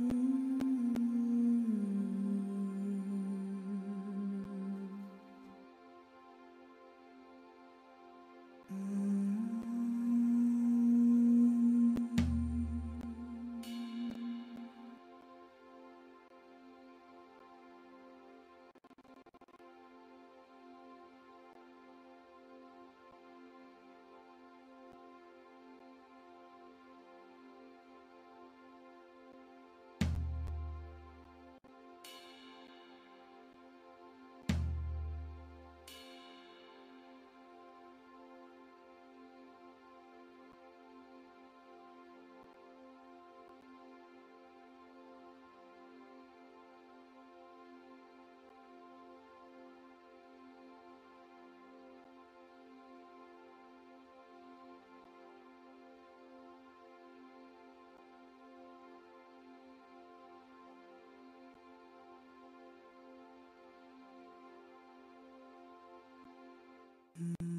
Mm-hmm. Mm-hmm.